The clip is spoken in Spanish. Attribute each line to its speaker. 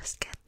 Speaker 1: muchas cat